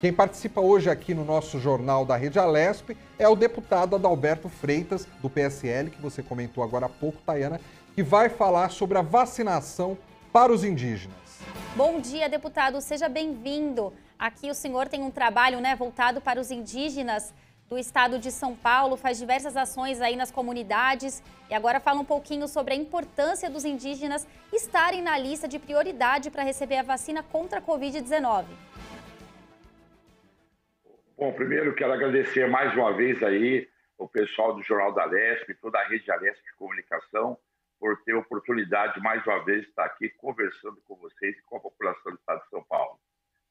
Quem participa hoje aqui no nosso jornal da Rede Alesp é o deputado Adalberto Freitas, do PSL, que você comentou agora há pouco, Tayana, que vai falar sobre a vacinação para os indígenas. Bom dia, deputado, seja bem-vindo. Aqui o senhor tem um trabalho né, voltado para os indígenas do estado de São Paulo, faz diversas ações aí nas comunidades e agora fala um pouquinho sobre a importância dos indígenas estarem na lista de prioridade para receber a vacina contra a Covid-19. Bom, primeiro quero agradecer mais uma vez aí o pessoal do Jornal da Lesp, toda a rede Alesp de comunicação, por ter a oportunidade mais uma vez de estar aqui conversando com vocês e com a população do Estado de São Paulo.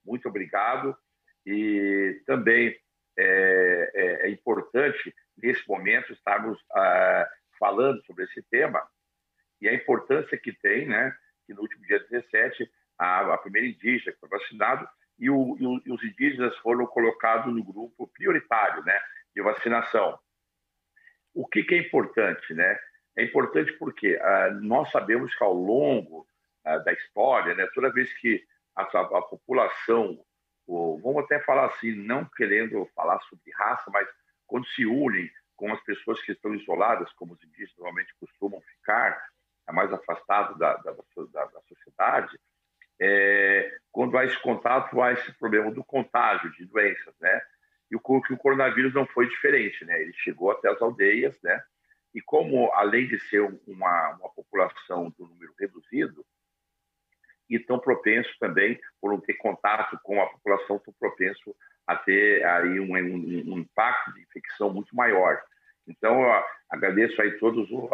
Muito obrigado e também é, é, é importante nesse momento estarmos ah, falando sobre esse tema e a importância que tem, né, que no último dia 17 a, a primeira indígena que foi vacinado e, o, e, os indígenas foram colocados no grupo prioritário né, de vacinação. O que, que é importante? Né? É importante porque ah, nós sabemos que ao longo ah, da história, né, toda vez que a, a população, ou, vamos até falar assim, não querendo falar sobre raça, mas quando se unem com as pessoas que estão isoladas, como os indígenas normalmente costumam ficar, mais afastados da, da, da, da sociedade, é, quando há esse contato, há esse problema do contágio de doenças, né? E o, o coronavírus não foi diferente, né? Ele chegou até as aldeias, né? E como, além de ser uma, uma população do número reduzido, e tão propenso também, por não ter contato com a população, tão propenso a ter aí um, um, um impacto de infecção muito maior. Então, agradeço aí todos o,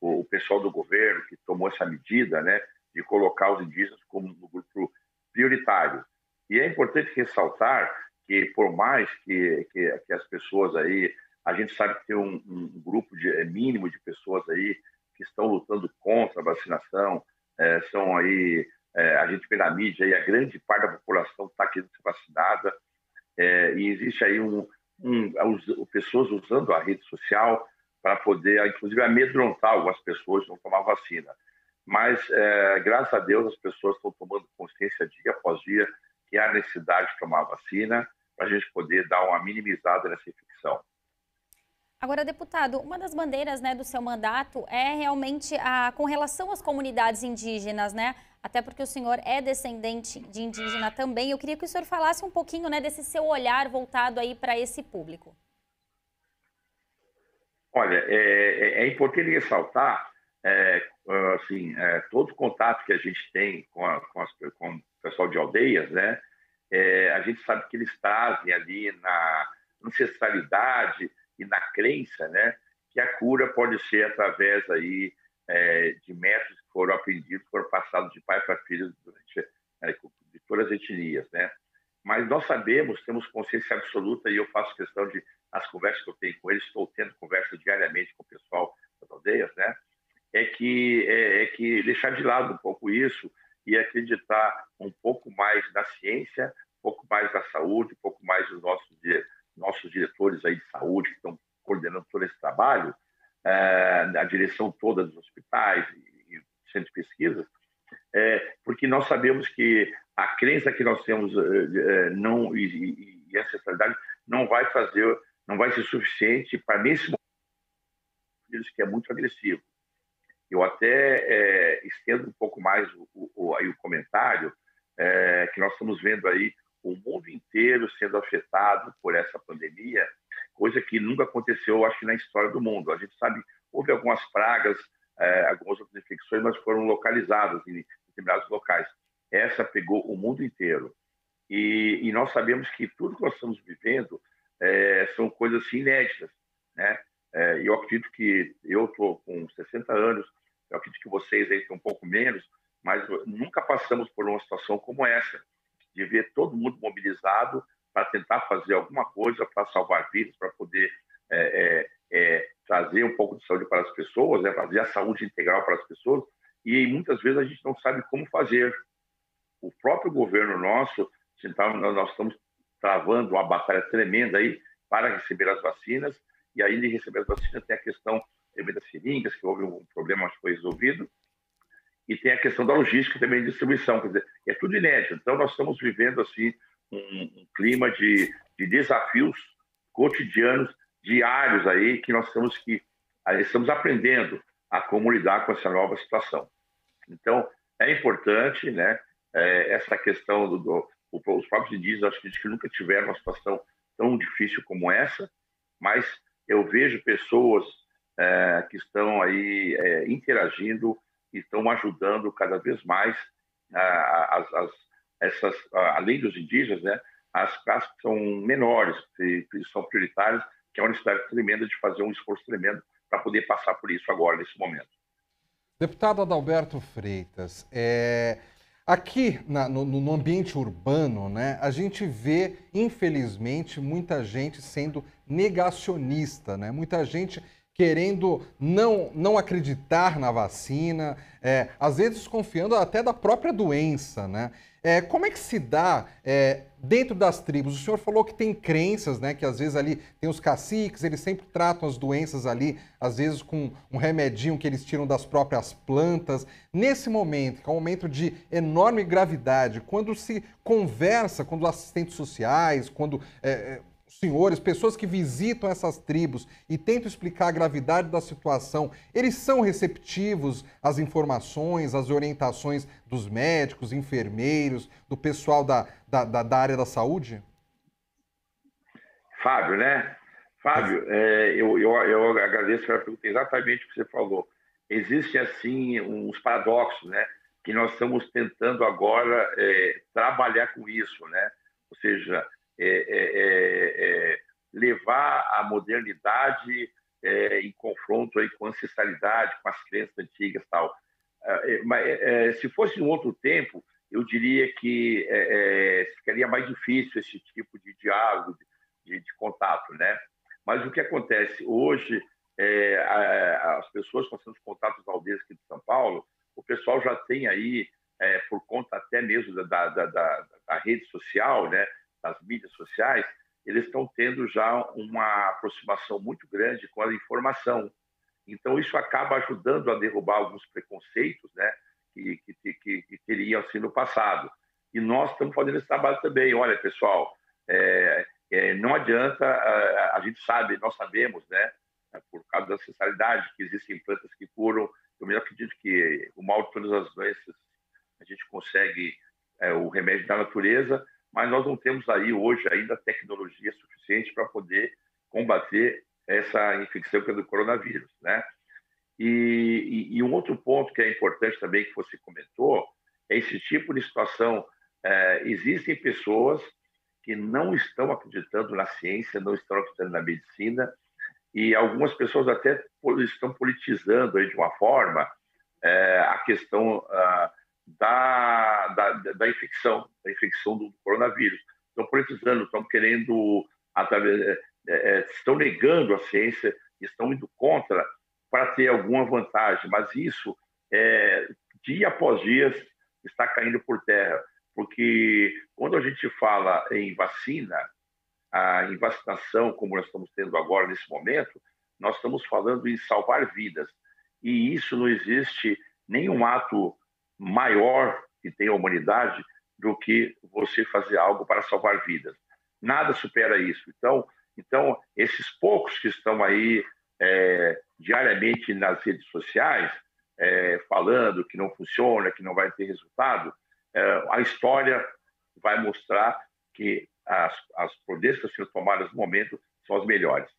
o pessoal do governo que tomou essa medida, né? De colocar os indígenas como no grupo prioritário. E é importante ressaltar que, por mais que, que, que as pessoas aí, a gente sabe que tem um, um, grupo de, é, mínimo de pessoas aí que estão lutando contra a vacinação, é, são aí, é, a gente vê na mídia aí, a grande parte da população está querendo ser vacinada, é, e existe aí um, um, pessoas usando a rede social para poder, inclusive, amedrontar algumas pessoas de não tomar vacina. Mas, é, graças a Deus, as pessoas estão tomando consciência dia após dia que há necessidade de tomar vacina para a gente poder dar uma minimizada nessa infecção. Agora, deputado, uma das bandeiras né, do seu mandato é realmente a, com relação às comunidades indígenas, né? Até porque o senhor é descendente de indígena também. Eu queria que o senhor falasse um pouquinho né, desse seu olhar voltado aí para esse público. Olha, é, é, é importante ressaltar é, assim, é, todo o contato que a gente tem com, a, com, as, com o pessoal de aldeias, né, é, a gente sabe que eles trazem ali na ancestralidade e na crença, né, que a cura pode ser através aí é, de métodos que foram aprendidos, foram passados de pai para filho durante é, de todas as etnias, né. Mas nós sabemos, temos consciência absoluta e eu faço questão de as conversas que eu tenho com eles, estou tendo conversa diariamente com o pessoal das aldeias, né é que, é, é que deixar de lado um pouco isso e acreditar um pouco mais na ciência, um pouco mais na saúde, um pouco mais nos nossos, nossos diretores aí de saúde que estão coordenando todo esse trabalho, é, a direção toda dos hospitais e, e centros de pesquisa, é, porque nós sabemos que a crença que nós temos é, não e, e, a ancestralidade não vai fazer, não vai ser suficiente para nesse momento que é muito agressivo. Eu até é, estendo um pouco mais o, o, aí o comentário, é, que nós estamos vendo aí o mundo inteiro sendo afetado por essa pandemia, coisa que nunca aconteceu, acho que na história do mundo. A gente sabe, houve algumas pragas, é, algumas outras infecções, mas foram localizadas em determinados locais. Essa pegou o mundo inteiro. E, e nós sabemos que tudo que nós estamos vivendo é, são coisas assim, inéditas, né? É, eu acredito que eu estou com 60 anos, eu acredito que vocês aí têm um pouco menos, mas nunca passamos por uma situação como essa, de ver todo mundo mobilizado para tentar fazer alguma coisa para salvar vidas, para poder é, é, é, trazer um pouco de saúde para as pessoas, né, fazer a saúde integral para as pessoas, e muitas vezes a gente não sabe como fazer. O próprio governo nosso, então, nós estamos travando uma batalha tremenda aí para receber as vacinas, e aí de receber as vacinas tem a questão também das seringas, que houve um problema, mas foi resolvido. E tem a questão da logística também de distribuição, quer dizer, é tudo inédito. Então, nós estamos vivendo, assim, um, um clima de, de desafios cotidianos, diários aí, que nós temos que estamos aprendendo a como lidar com essa nova situação. Então, é importante, né, é, essa questão do, do os próprios indígenas, acho que nunca tiveram uma situação tão difícil como essa, mas eu vejo pessoas é, que estão aí é, interagindo estão ajudando cada vez mais as, as, essas, além dos indígenas, né, as classes que são menores, que, que são prioritárias, que é uma necessidade tremenda de fazer um esforço tremendo para poder passar por isso agora, nesse momento. Deputado Adalberto Freitas, é, aqui na, no, no, ambiente urbano, né, a gente vê, infelizmente, muita gente sendo negacionista, né? muita gente querendo não, não acreditar na vacina, é, às vezes desconfiando até da própria doença, né? É, como é que se dá é, dentro das tribos? O senhor falou que tem crenças, né? Que às vezes ali tem os caciques, eles sempre tratam as doenças ali, às vezes com um remedinho que eles tiram das próprias plantas. Nesse momento, que é um momento de enorme gravidade, quando se conversa, quando assistentes sociais, quando é, é senhores, pessoas que visitam essas tribos e tentam explicar a gravidade da situação, eles são receptivos às informações, às orientações dos médicos, enfermeiros, do pessoal da, da, da área da saúde? Fábio, né? Fábio, é, eu, eu, eu agradeço pela pergunta, exatamente o que você falou. Existem, assim, uns paradoxos, né? Que nós estamos tentando agora é, trabalhar com isso, né? Ou seja, é é, é, é, levar a modernidade em confronto aí com a ancestralidade, com as crenças antigas tal. Mas, se fosse em outro tempo, eu diria que ficaria mais difícil esse tipo de diálogo, de, de contato, né? Mas o que acontece hoje, é, as pessoas com seus contatos aldeias aqui de São Paulo, o pessoal já tem aí, é, por conta até mesmo da, da, da, da, rede social, né, das mídias sociais, eles estão tendo já uma aproximação muito grande com a informação. Então, isso acaba ajudando a derrubar alguns preconceitos né, que, que, que, que teriam assim no passado. E nós estamos fazendo esse trabalho também. Olha, pessoal, é, é, não adianta, a, a, gente sabe, nós sabemos, né, por causa da ancestralidade, que existem plantas que curam. Eu me acredito que o mal de todas as doenças a gente consegue é, o remédio da natureza, mas nós não temos aí hoje ainda tecnologia suficiente para poder combater essa infecção que é do coronavírus, né? E, e, e, um outro ponto que é importante também que você comentou é esse tipo de situação. É, existem pessoas que não estão acreditando na ciência, não estão acreditando na medicina, e algumas pessoas até estão politizando aí de uma forma é, a questão da, da, da infecção, da infecção do coronavírus. Estão politizando, estão querendo, através, é, é, estão negando a ciência, estão indo contra para ter alguma vantagem, mas isso, é, dia após dia, está caindo por terra, porque quando a gente fala em vacina, a, em vacinação, como nós estamos tendo agora nesse momento, nós estamos falando em salvar vidas, e isso não existe nenhum ato maior que tem a humanidade do que você fazer algo para salvar vidas. Nada supera isso. Então, então esses poucos que estão aí é, diariamente nas redes sociais é, falando que não funciona, que não vai ter resultado, é, a história vai mostrar que as, as providências que sendo tomadas no momento são as melhores.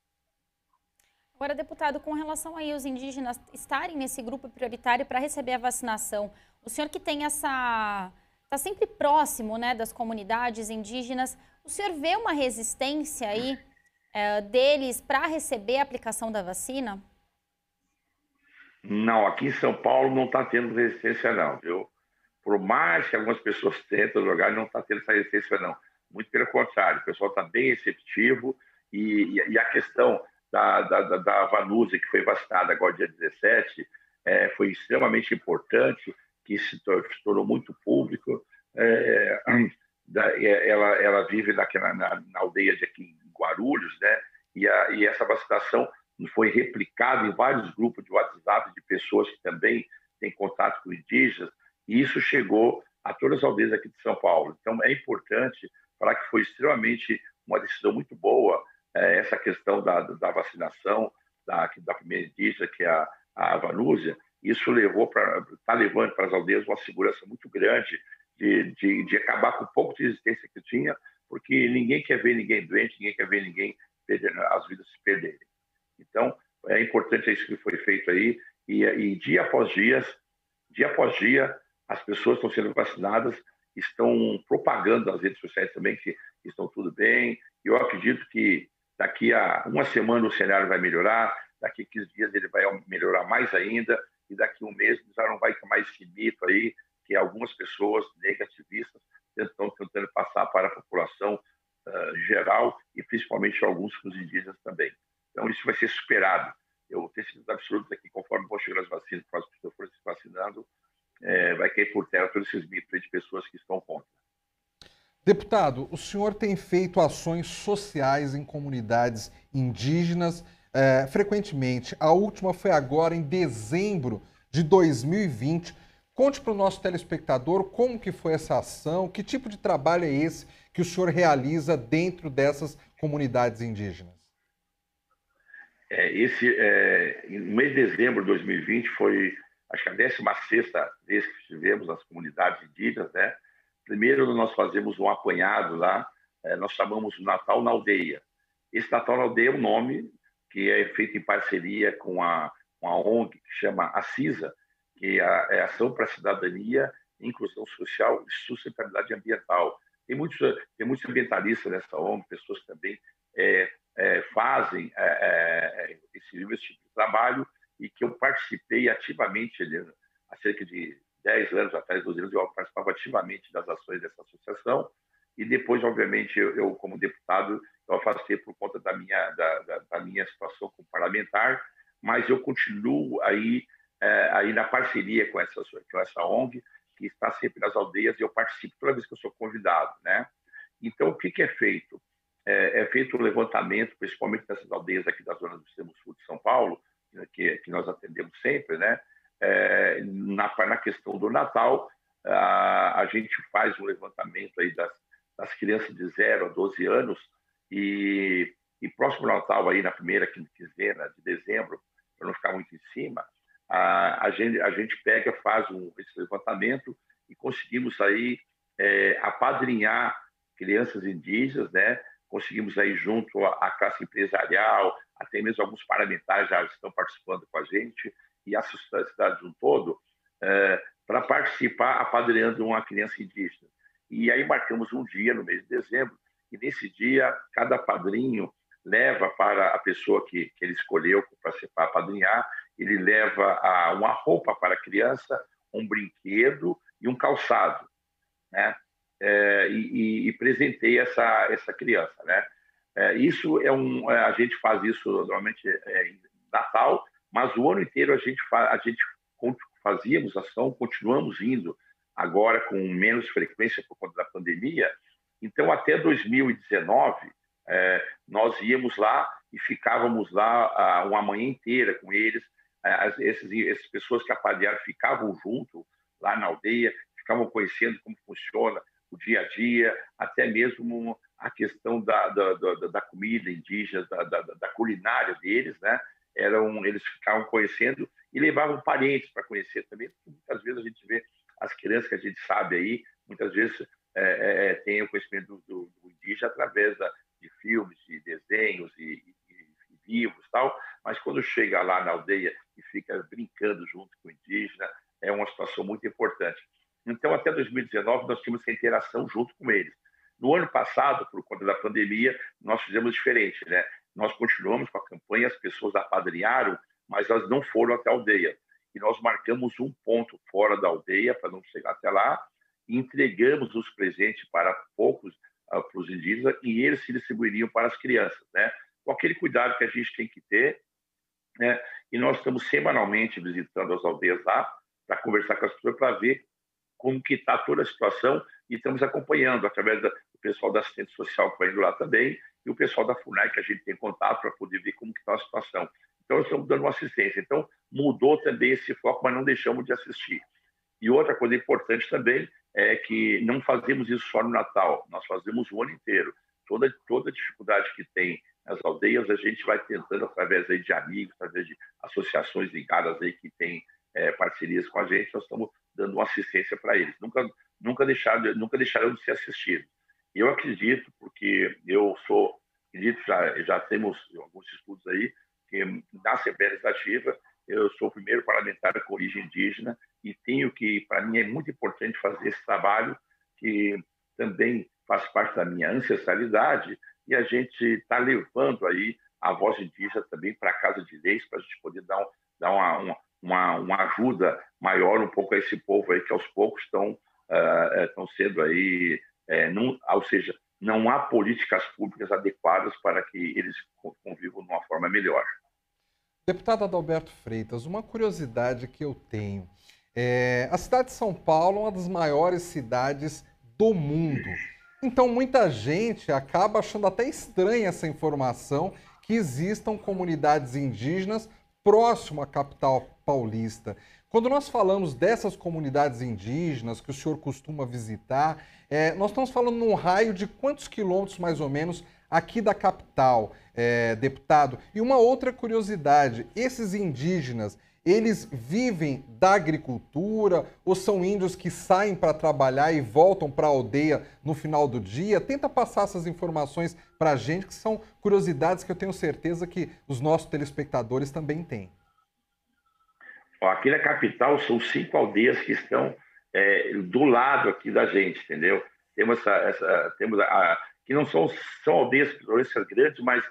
Agora, deputado, com relação aí os indígenas estarem nesse grupo prioritário para receber a vacinação, o senhor que tem essa está sempre próximo, né, das comunidades indígenas, o senhor vê uma resistência aí é, deles para receber a aplicação da vacina? Não, aqui em São Paulo não está tendo resistência não, viu? Por mais que algumas pessoas tentam jogar, não está tendo essa resistência não. Muito pelo contrário, o pessoal está bem receptivo e, e, e a questão da, da, da Vanusa, que foi vacinada agora dia 17, é, foi extremamente importante, que se tornou muito público. É, ela, ela vive naquela, na, na, aldeia de aqui em Guarulhos, né? E, a, e essa vacinação foi replicada em vários grupos de WhatsApp de pessoas que também têm contato com indígenas, e isso chegou a todas as aldeias aqui de São Paulo. Então, é importante falar que foi extremamente uma decisão muito boa é, essa questão da, da vacinação da, da primeira indígena, que é a, a Vanúzia, isso levou para está levando para as aldeias uma segurança muito grande de, de, de, acabar com o pouco de resistência que tinha, porque ninguém quer ver ninguém doente, ninguém quer ver ninguém perder, as vidas se perderem. Então, é importante isso que foi feito aí, e, e dia após dia, dia após dia, as pessoas estão sendo vacinadas, estão propagando nas redes sociais também que estão tudo bem. Eu acredito que daqui a uma semana o cenário vai melhorar, daqui a 15 dias ele vai melhorar mais ainda, e daqui a um mês já não vai ter mais esse mito aí que algumas pessoas negativistas estão tentando passar para a população uh, geral e principalmente alguns os indígenas também. Então isso vai ser superado. Eu tenho certeza absoluta que conforme vão chegando as vacinas, as pessoas forem se vacinando, é, vai cair por terra todos esses mitos de pessoas que estão contra. Deputado, o senhor tem feito ações sociais em comunidades indígenas é, frequentemente. A última foi agora em dezembro de 2020. Conte para o nosso telespectador como que foi essa ação, que tipo de trabalho é esse que o senhor realiza dentro dessas comunidades indígenas. É, esse, é, no mês de dezembro de 2020 foi, acho que a 16 vez que estivemos nas comunidades indígenas, né? Primeiro nós fazemos um apanhado lá, é, nós chamamos Natal na Aldeia. Esse Natal na Aldeia é um nome que é feito em parceria com a, com a ONG que chama a CISA, que é, é Ação para a Cidadania, Inclusão Social e Sustentabilidade Ambiental. Tem muitos, tem muitos ambientalistas nessa ONG, pessoas que também é, é, fazem é, esse, esse tipo de trabalho e que eu participei ativamente há cerca de 10 anos atrás, 12 anos, eu participava ativamente das ações dessa associação e depois, obviamente, eu, eu como deputado, eu afastei por conta da minha, da, da, da minha situação como parlamentar, mas eu continuo aí, é, aí na parceria com essa, com essa ONG, que está sempre nas aldeias, e eu participo toda vez que eu sou convidado, né? Então, o que, que é feito? É, é, feito um levantamento, principalmente nessas aldeias aqui da zona do extremo sul de São Paulo, que, que nós atendemos sempre, né? É, na, na questão do Natal, a, a gente faz um levantamento aí das, das crianças de 0 a 12 anos e, e próximo Natal, aí na primeira quinzena de dezembro, para não ficar muito em cima, a, a, gente, a gente pega, faz um, esse levantamento e conseguimos aí é, apadrinhar crianças indígenas, né? Conseguimos aí junto à classe empresarial, até mesmo alguns parlamentares já estão participando com a gente e a sociedade de um todo, é, para participar apadrinhando uma criança indígena. E aí marcamos um dia no mês de dezembro, e nesse dia cada padrinho leva para a pessoa que, que ele escolheu para se apadrinhar, ele leva a, uma roupa para a criança, um brinquedo e um calçado, né? É, e, e, presenteia essa essa criança, né? É, isso é um é, a gente faz isso normalmente é, Natal, mas o ano inteiro a gente a gente fazíamos ação, continuamos indo agora com menos frequência por conta da pandemia. Então, até 2019, é, nós íamos lá e ficávamos lá uma manhã inteira com eles. É, esses, essas pessoas que apalharam ficavam junto lá na aldeia, ficavam conhecendo como funciona o dia a dia, até mesmo a questão da, da, da, da comida indígena, da, da, culinária deles, né? Eram, eles ficavam conhecendo e levavam parentes para conhecer também. Muitas vezes a gente vê as crianças que a gente sabe aí, muitas vezes é, é, é têm o conhecimento do, do, indígena através da, de filmes, de desenhos e, e, e livros tal, mas quando chega lá na aldeia e fica brincando junto com o indígena, é uma situação muito importante. Então, até 2019, nós tínhamos essa interação junto com eles. No ano passado, por conta da pandemia, nós fizemos diferente, né? Nós continuamos com a campanha, as pessoas apadrinharam, mas elas não foram até a aldeia e nós marcamos um ponto fora da aldeia para não chegar até lá, e entregamos os presentes para poucos uh, para os indígenas e eles se distribuiriam para as crianças, né? Com aquele cuidado que a gente tem que ter, né? E nós estamos semanalmente visitando as aldeias lá para conversar com as pessoas para ver como que está toda a situação e estamos acompanhando através do pessoal da assistente social que vai indo lá também e o pessoal da FUNAI que a gente tem contato para poder ver como está a situação. Então, estamos dando uma assistência. Então, mudou também esse foco, mas não deixamos de assistir. E outra coisa importante também é que não fazemos isso só no Natal, nós fazemos o ano inteiro. Toda, toda dificuldade que tem nas aldeias, a gente vai tentando, através aí de amigos, através de associações ligadas aí que têm é, parcerias com a gente, nós estamos dando uma assistência para eles. Nunca, nunca, deixar, nunca deixarão de ser assistidos. Eu acredito, porque eu sou, acredito, já, já temos alguns estudos aí, que na Assembleia Legislativa eu sou o primeiro parlamentar com origem indígena e tenho que, para mim, é muito importante fazer esse trabalho que também faz parte da minha ancestralidade e a gente está levando aí a voz indígena também para a Casa de Leis para a gente poder dar, um, dar uma, uma, uma, ajuda maior um pouco a esse povo aí que aos poucos estão uh, estão sendo aí, uh, não, ou seja, não há políticas públicas adequadas para que eles convivam de uma forma melhor. Deputado Adalberto Freitas, uma curiosidade que eu tenho. É, a cidade de São Paulo é uma das maiores cidades do mundo. Então, muita gente acaba achando até estranha essa informação que existam comunidades indígenas próximo à capital paulista. Quando nós falamos dessas comunidades indígenas que o senhor costuma visitar, é, nós estamos falando num raio de quantos quilômetros mais ou menos aqui da capital, é, deputado. E uma outra curiosidade: esses indígenas, eles vivem da agricultura ou são índios que saem para trabalhar e voltam para a aldeia no final do dia? Tenta passar essas informações para a gente, que são curiosidades que eu tenho certeza que os nossos telespectadores também têm. Aqui na capital são cinco aldeias que estão é, do lado aqui da gente, entendeu? Temos essa, essa temos a, que não são, são aldeias grandes, mas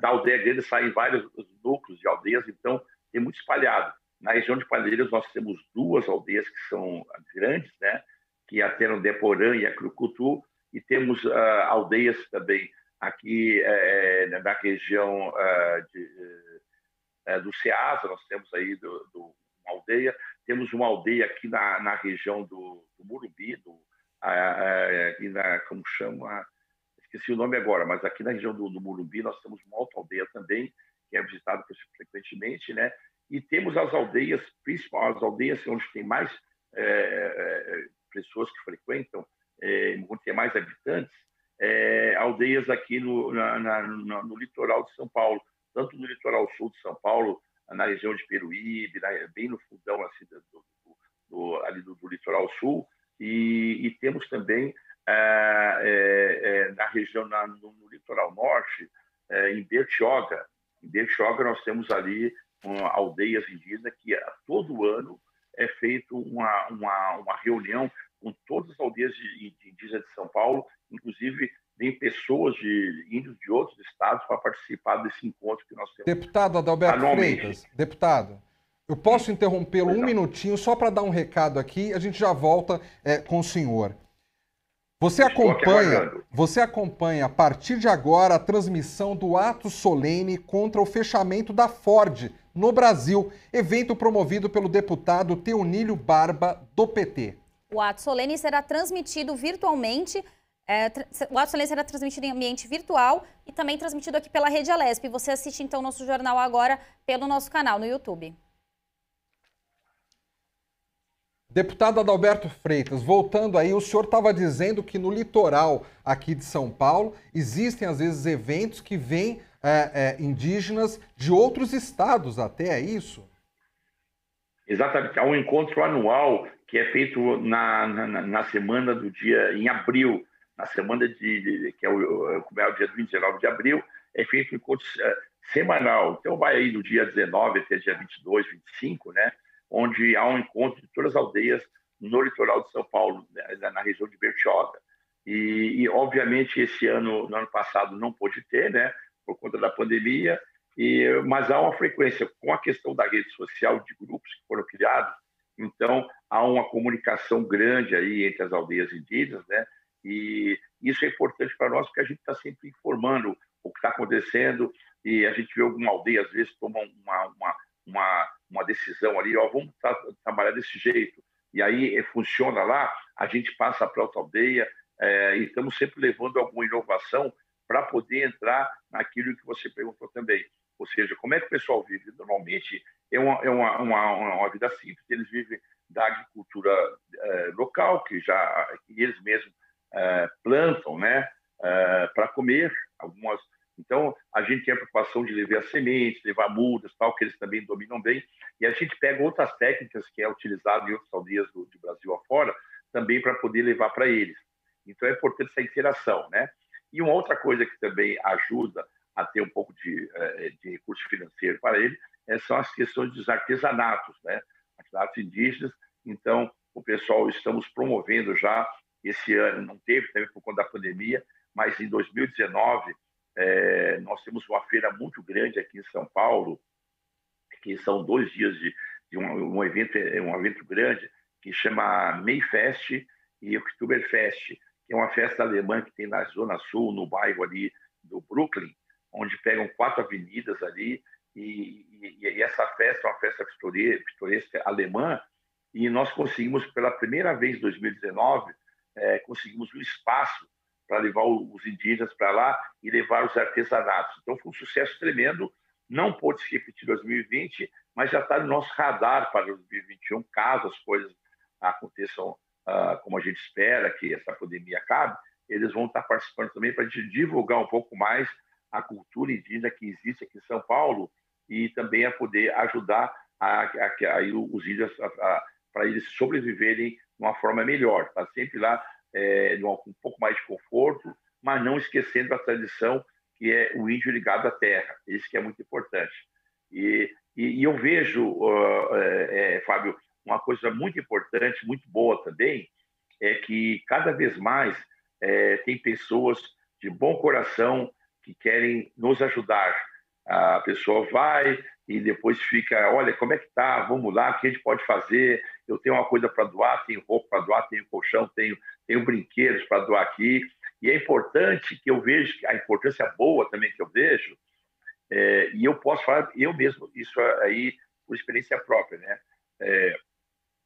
da aldeia grande saem vários núcleos de aldeias, então tem muito espalhado. Na região de Palheiras nós temos duas aldeias que são grandes, né? que é a Terandeporã e a Crucutu, e temos uh, aldeias também aqui é, na região uh, de, uh, do Ceasa, nós temos aí do, do, aldeia, temos uma aldeia aqui na, na região do, do Murubi, do, aqui na, como chama, esqueci o nome agora, mas aqui na região do, do Murumbi nós temos uma outra aldeia também, que é visitada frequentemente, né? E temos as aldeias, principalmente as aldeias onde tem mais é, é, pessoas que frequentam, é, onde tem mais habitantes, é, aldeias aqui no, na, na, no, litoral de São Paulo, tanto no litoral sul de São Paulo, na região de Peruíbe, na, bem no fundão assim, do, do, do, ali do, do litoral sul, e, e temos também é, é, é, na região, na, no, no, litoral norte, em Bertioga. Em Bertioga nós temos ali uma, aldeias indígenas que a todo ano é feito uma, uma, uma reunião com todas as aldeias de, de indígenas de São Paulo, inclusive vem pessoas de índios de outros estados para participar desse encontro que nós temos. Deputado Adalberto Freitas, deputado, eu posso interrompê-lo um minutinho só para dar um recado aqui, a gente já volta é, com o senhor. Você acompanha, você acompanha a partir de agora a transmissão do ato solene contra o fechamento da Ford no Brasil, evento promovido pelo deputado Teonílio Barba do PT. O ato solene será transmitido virtualmente. É, o ato solene será transmitido em ambiente virtual e também transmitido aqui pela Rede Alesp. Você assiste então nosso jornal agora pelo nosso canal no YouTube. Deputado Adalberto Freitas, voltando aí, o senhor estava dizendo que no litoral aqui de São Paulo existem às vezes eventos que vêm é, é, indígenas de outros estados até, é isso? Exatamente. Há um encontro anual que é feito na, na, na semana do dia, em abril, na semana de, de que é o, é o dia 29 de abril, é feito um encontro é, semanal. Então vai aí do dia 19 até dia 22, 25, né? onde há um encontro de todas as aldeias no litoral de São Paulo, né, na região de Bertioga. E, e, obviamente, esse ano, no ano passado, não pôde ter, né, por conta da pandemia, e, mas há uma frequência com a questão da rede social, de grupos que foram criados, então há uma comunicação grande aí entre as aldeias indígenas, né, e isso é importante para nós, porque a gente está sempre informando o que está acontecendo, e a gente vê alguma aldeia, às vezes, toma uma, uma, uma uma decisão ali, ó, vamos tra trabalhar desse jeito. E aí eh, funciona lá, a gente passa para outra aldeia é, e estamos sempre levando alguma inovação para poder entrar naquilo que você perguntou também. Ou seja, como é que o pessoal vive? Normalmente é uma, é uma, uma, uma vida simples, eles vivem da agricultura uh, local, que já que eles mesmos plantam, né, uh, para comer. Algumas. Então, a gente tem a preocupação de levar sementes, levar mudas, tal, que eles também dominam bem. E a gente pega outras técnicas que é utilizado em outras aldeias do, de Brasil afora, também para poder levar para eles. Então, é importante essa interação, né? E uma outra coisa que também ajuda a ter um pouco de, de recurso financeiro para ele são as questões dos artesanatos, né? Artesanatos indígenas. Então, o pessoal estamos promovendo já esse ano, não teve também por conta da pandemia, mas em 2019 é, nós temos uma feira muito grande aqui em São Paulo, que são dois dias de, de um, um, evento, um evento grande que chama Mayfest e Oktoberfest, que é uma festa alemã que tem na Zona Sul, no bairro ali do Brooklyn, onde pegam quatro avenidas ali e, e, e essa festa é uma festa pitoresca alemã e nós conseguimos pela primeira vez em 2019 é, conseguimos um espaço para levar os indígenas para lá e levar os artesanatos. Então foi um sucesso tremendo. Não pôde se repetir em 2020, mas já está no nosso radar para 2021, caso as coisas aconteçam uh, como a gente espera, que essa pandemia acabe, eles vão estar participando também para a gente divulgar um pouco mais a cultura indígena que existe aqui em São Paulo e também a poder ajudar a, a, a os índios para eles sobreviverem de uma forma melhor. Está sempre lá é, um pouco mais de conforto, mas não esquecendo a tradição que é o índio ligado à terra. Isso que é muito importante. E, e, e eu vejo, uh, é, Fábio, uma coisa muito importante, muito boa também, é que cada vez mais é, tem pessoas de bom coração que querem nos ajudar. A pessoa vai e depois fica, olha, como é que tá? Vamos lá, o que a gente pode fazer? Eu tenho uma coisa para doar, tenho roupa para doar, tenho colchão, tenho, tenho brinquedos para doar aqui. E é importante que eu veja, a importância boa também que eu vejo, é, e eu posso falar eu mesmo, isso aí por experiência própria, né? É,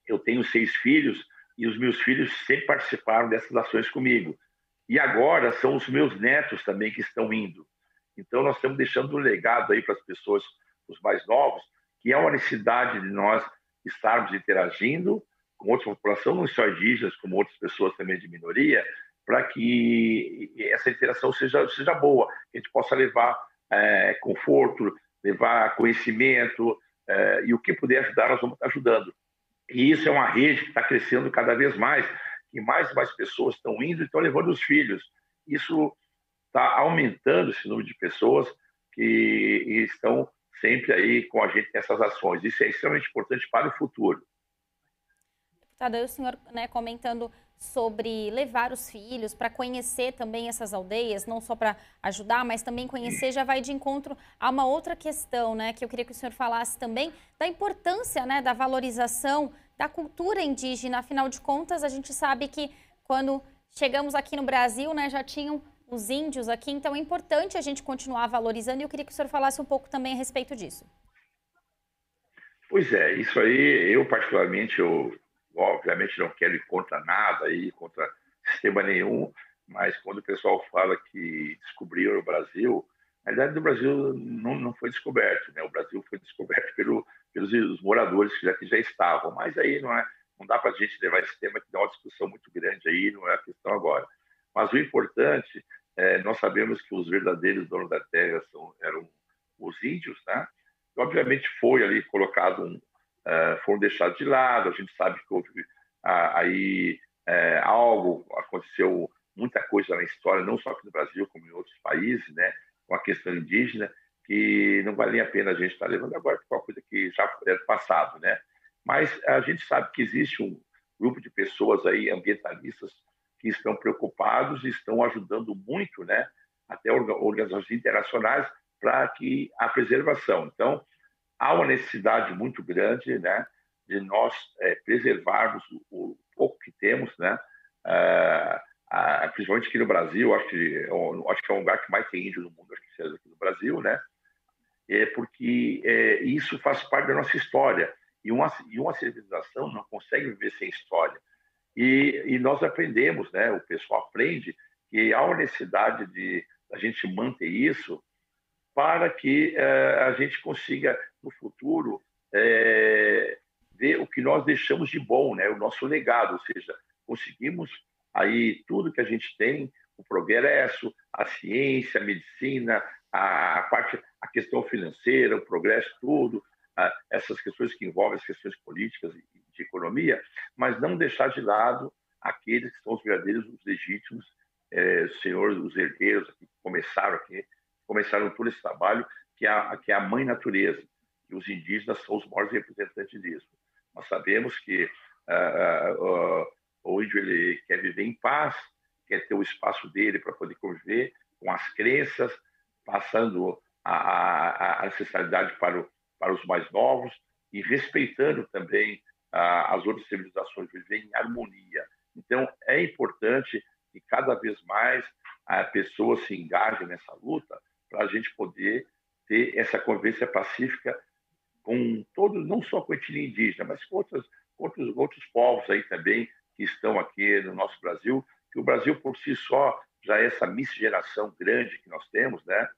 eu tenho seis filhos e os meus filhos sempre participaram dessas ações comigo. E agora são os meus netos também que estão indo. Então, nós estamos deixando um legado aí para as pessoas, os mais novos, que é uma necessidade de nós estarmos interagindo com outra população, não só indígenas, como outras pessoas também de minoria, para que essa interação seja, seja boa, que a gente possa levar é, conforto, levar conhecimento, é, e o que puder ajudar, nós vamos estar ajudando. E isso é uma rede que está crescendo cada vez mais, e mais e mais pessoas estão indo e estão levando os filhos. Isso está aumentando esse número de pessoas que estão sempre aí com a gente nessas ações. Isso é extremamente importante para o futuro. Deputada, o senhor né, comentando sobre levar os filhos para conhecer também essas aldeias, não só para ajudar, mas também conhecer, já vai de encontro a uma outra questão, né, que eu queria que o senhor falasse também, da importância, né, da valorização da cultura indígena. Afinal de contas, a gente sabe que quando chegamos aqui no Brasil, né, já tinham os índios aqui, então é importante a gente continuar valorizando e eu queria que o senhor falasse um pouco também a respeito disso. Pois é, isso aí, eu particularmente, eu obviamente não quero ir contra nada, aí, contra sistema nenhum, mas quando o pessoal fala que descobriram o Brasil, na verdade o Brasil não, não foi descoberto, né? o Brasil foi descoberto pelo, pelos moradores que já, que já estavam, mas aí não, é, não dá para a gente levar esse tema que dá uma discussão muito grande aí, não é a questão agora. Mas o importante, é, nós sabemos que os verdadeiros donos da terra são, eram os índios, né? E, obviamente foi ali colocado, um, uh, foram deixados de lado. A gente sabe que houve uh, aí uh, algo aconteceu, muita coisa na história, não só aqui no Brasil como em outros países, né? Com a questão indígena que não valia a pena a gente estar levando agora porque é uma coisa que já é do passado, né? Mas a gente sabe que existe um grupo de pessoas aí ambientalistas que estão preocupados e estão ajudando muito, né, até organizações internacionais, para que a preservação. Então, há uma necessidade muito grande, né, de nós é, preservarmos o, pouco que temos, né, uh, principalmente aqui no Brasil, acho que, eu, acho que é o lugar que mais tem índio no mundo, acho que seja aqui no Brasil, né, é porque é, isso faz parte da nossa história. E uma, e uma civilização não consegue viver sem história. E, e nós aprendemos, né? o pessoal aprende que há uma necessidade de a gente manter isso para que eh, a gente consiga, no futuro, eh, ver o que nós deixamos de bom, né? O nosso legado, ou seja, conseguimos aí tudo que a gente tem, o progresso, a ciência, a medicina, a, parte, a questão financeira, o progresso, tudo, essas questões que envolvem as questões políticas e de economia, mas não deixar de lado aqueles que são os verdadeiros, os legítimos é, senhores, os herdeiros que começaram aqui, começaram todo esse trabalho, que é a, que é a mãe natureza. E os indígenas são os maiores representantes disso. Nós sabemos que uh, uh, o ele quer viver em paz, quer ter o espaço dele para poder conviver com as crenças, passando a, a, a ancestralidade para, o, para os mais novos e respeitando também as outras civilizações, viver em harmonia. Então, é importante que cada vez mais a pessoa se engaje nessa luta para a gente poder ter essa convivência pacífica com todos, não só com a etnia indígena, mas com outros, outros povos aí também que estão aqui no nosso Brasil, que o Brasil por si só já é essa miscigenação grande que nós temos, né?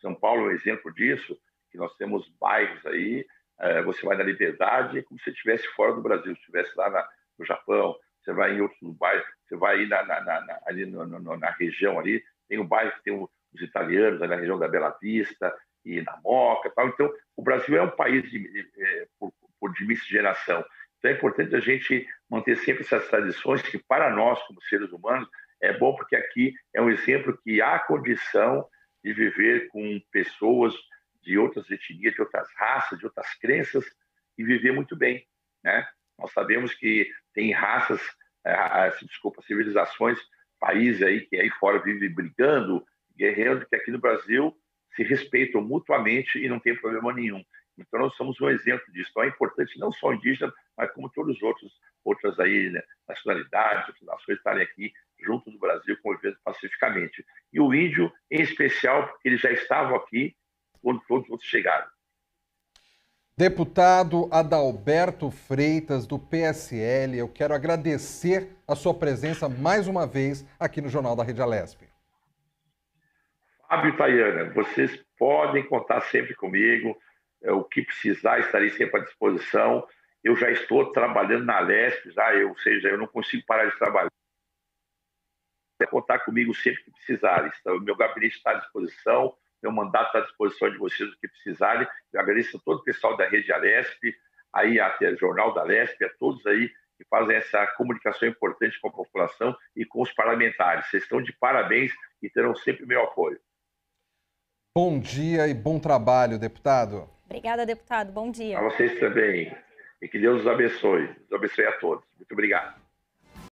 São Paulo é um exemplo disso, que nós temos bairros aí, é, você vai na Liberdade, é como se estivesse fora do Brasil, se estivesse lá na, no Japão, você vai em outros bairros, você vai na, na, na, ali no, no, na região ali, tem um bairro que tem os italianos, na região da Bela Vista e na Moca tal. Então, o Brasil é um país de, é, por, por, de miscigenação. Então, é importante a gente manter sempre essas tradições que, para nós, como seres humanos, é bom porque aqui é um exemplo que há condição de viver com pessoas de outras etnias, de outras raças, de outras crenças e viver muito bem, né? Nós sabemos que tem raças, é, desculpa, civilizações, países aí que aí fora vivem brigando, guerreando, que aqui no Brasil se respeitam mutuamente e não tem problema nenhum. Então nós somos um exemplo disso. Então é importante não só indígena, mas como todos os outros, outras aí né, nacionalidades, outras nações estarem aqui junto do Brasil convivendo pacificamente. E o índio, em especial, porque eles já estavam aqui quando todos os outros chegaram. Deputado Adalberto Freitas, do PSL, eu quero agradecer a sua presença mais uma vez aqui no Jornal da Rede Alesp. Fábio e Tayana, vocês podem contar sempre comigo. É, o que precisar, estarei sempre à disposição. Eu já estou trabalhando na Alesp, já, eu, ou seja, eu não consigo parar de trabalhar. Contar comigo sempre que precisarem. Então, o meu gabinete está à disposição meu mandato está à disposição de vocês, o que precisarem. Eu agradeço a todo o pessoal da Rede Alesp, aí até o Jornal da Alesp, a todos aí que fazem essa comunicação importante com a população e com os parlamentares. Vocês estão de parabéns e terão sempre meu apoio. Bom dia e bom trabalho, deputado. Obrigada, deputado. Bom dia. A vocês também. E que Deus os abençoe. Os abençoe a todos. Muito obrigado.